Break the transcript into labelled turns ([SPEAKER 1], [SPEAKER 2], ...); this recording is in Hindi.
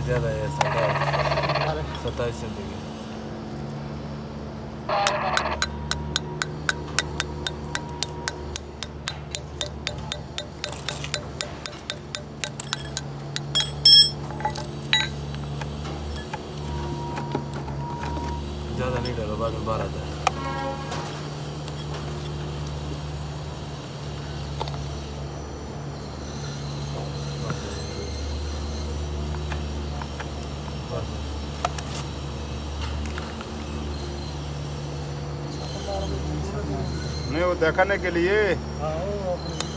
[SPEAKER 1] है है सत्ताईस चलेगी ज़्यादा नहीं डालो बाद में आता
[SPEAKER 2] नहीं वो दिखाने के लिए।
[SPEAKER 3] हाँ